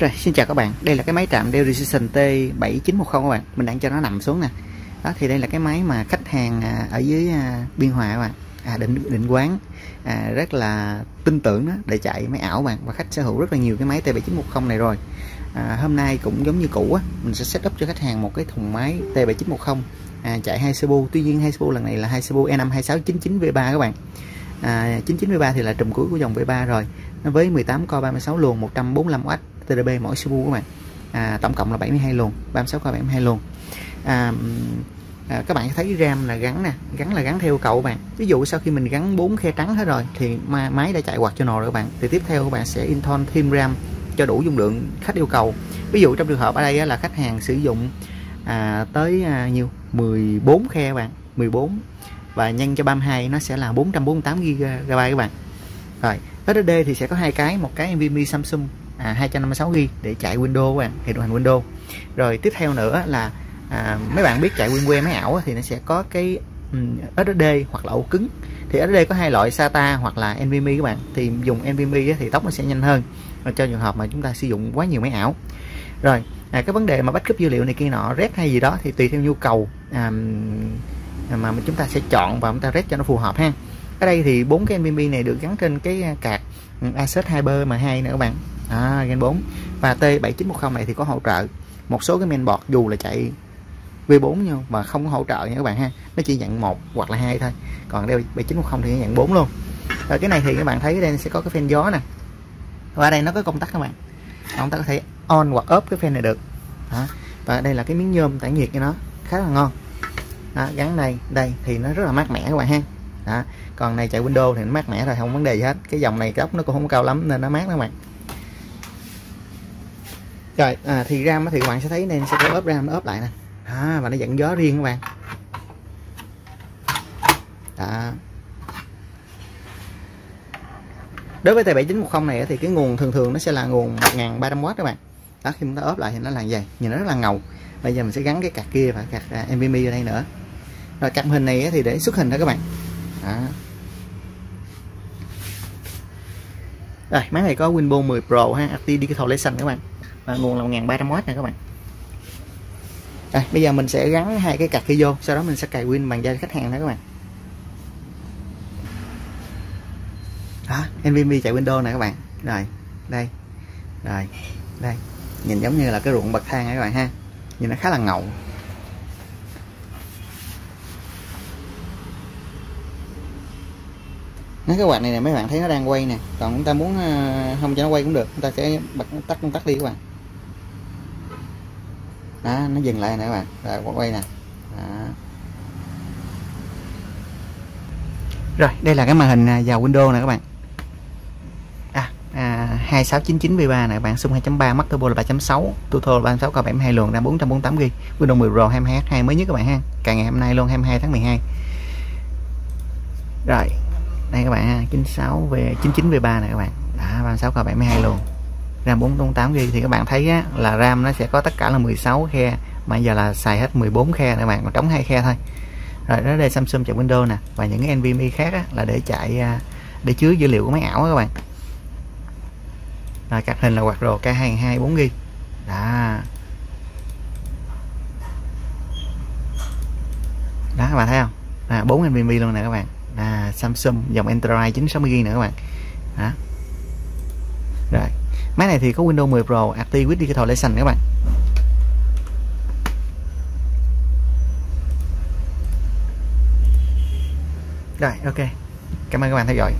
Rồi, xin chào các bạn. Đây là cái máy trạm Dell Precision T7910 các bạn. Mình đang cho nó nằm xuống nè. Đó thì đây là cái máy mà khách hàng à, ở dưới à, Biên Hòa các bạn. À, định định quán à, rất là tin tưởng đó để chạy máy ảo bạn và khách sở hữu rất là nhiều cái máy T7910 này rồi. À, hôm nay cũng giống như cũ á, mình sẽ setup cho khách hàng một cái thùng máy T7910 à, chạy hai CPU. Tuy nhiên hai CPU lần này là hai CPU E52699V3 các bạn. À, 99V3 thì là trùm cuối của dòng V3 rồi. Nó với 18 core 36 luồng 145W TDB mỗi CPU các bạn à, tổng cộng là 72 luồng 36 coi 72 luồng. À, à, các bạn thấy RAM là gắn nè gắn là gắn theo cầu bạn. Ví dụ sau khi mình gắn bốn khe trắng hết rồi thì máy đã chạy quạt cho nồi rồi các bạn. Thì tiếp theo các bạn sẽ Intel thêm RAM cho đủ dung lượng khách yêu cầu. Ví dụ trong trường hợp ở đây là khách hàng sử dụng à, tới à, nhiêu? 14 khe các bạn 14 và nhân cho 32 nó sẽ là 448 GB các bạn. Rồi SSD thì sẽ có hai cái một cái NVMe Samsung à, 256 GB để chạy Windows các bạn hệ điều hành Windows. Rồi tiếp theo nữa là à, mấy bạn biết chạy WinWare máy ảo thì nó sẽ có cái um, SSD hoặc là ổ cứng. Thì SSD có hai loại SATA hoặc là NVMe các bạn. Thì dùng NVMe thì tốc nó sẽ nhanh hơn rồi cho trường hợp mà chúng ta sử dụng quá nhiều máy ảo. Rồi à, cái vấn đề mà backup dữ liệu này kia nọ rét hay gì đó thì tùy theo nhu cầu à, mà chúng ta sẽ chọn và chúng ta rét cho nó phù hợp ha ở đây thì bốn cái NVMe này được gắn trên cái card Asus Hyper M2 nữa các bạn. À, Gen 4 và T7910 này thì có hỗ trợ một số cái mainboard dù là chạy V4 nhưng mà không có hỗ trợ nha các bạn ha. Nó chỉ nhận một hoặc là hai thôi. Còn đây 7910 thì nhận 4 luôn. Rồi cái này thì các bạn thấy đây sẽ có cái fan gió nè. Và đây nó có công tắc các bạn. Chúng ta có thể on hoặc off cái fan này được. Đó. và đây là cái miếng nhôm tản nhiệt cho nó khá là ngon. Đó, gắn đây đây thì nó rất là mát mẻ các bạn ha đó. còn này chạy Windows thì nó mát mẻ rồi không vấn đề gì hết. Cái dòng này góc nó cũng không cao lắm nên nó mát các bạn. Rồi à, thì ram thì các bạn sẽ thấy nên sẽ có ốp ram nó ốp lại nè. À, và nó dẫn gió riêng các bạn. Đó. Đối với T7910 này thì cái nguồn thường thường nó sẽ là nguồn 1300W các bạn. Đó khi chúng ta ốp lại thì nó là vậy nhìn nó rất là ngầu. Bây giờ mình sẽ gắn cái cạc kia và cạc uh, vô ở đây nữa. Rồi cặp hình này thì để xuất hình đó các bạn đó. rồi, máy này có Winbo 10 Pro ha. Active Digital Lesson các bạn. Và nguồn là 1300W nè các bạn. Rồi bây giờ mình sẽ gắn hai cái cạc kia vô sau đó mình sẽ cài Win bằng dây khách hàng đó các bạn. Đó NVMe chạy Windows này các bạn. Rồi, đây. Rồi, đây. Nhìn giống như là cái ruộng bậc thang các bạn ha. Nhìn nó khá là ngầu. Nếu cái quạt này, nè mấy bạn thấy nó đang quay nè. Còn chúng ta muốn ờ, không cho nó quay cũng được. Chúng ta sẽ bật tắt công tắc đi các bạn. Đó nó dừng lại nè các bạn. Rồi quay nè. Đó. rồi đây là cái màn hình à, vào Windows nè các bạn. À, à 2699V3 nè các bạn. Sung 2.3 mắt turbo là 3.6 Total 36 cao 72 luồng RAM 448GB Windows 10 Pro 22H2 mới nhất các bạn ha. Càng ngày hôm nay luôn 22 tháng 12 rồi đây các bạn ha 96 về 99 về 3 này các bạn. Đã 36 core 72 luôn. RAM 448 GB thì các bạn thấy á, là RAM nó sẽ có tất cả là 16 khe mà giờ là xài hết 14 khe này các bạn còn trống hai khe thôi. Rồi đó đây Samsung chạy Windows nè và những cái NVMe khác á, là để chạy à, để chứa dữ liệu của máy ảo đó các bạn. Rồi card hình là quạt rồ K224 GB đó. Đó các bạn thấy không? À, 4 NVMe luôn nè các bạn. Samsung dòng Enterprise 960GB nữa các bạn. Đó. Rồi. Máy này thì có Windows 10 Pro, Active with Digital Edition các bạn. Rồi, ok. Cảm ơn các bạn theo dõi.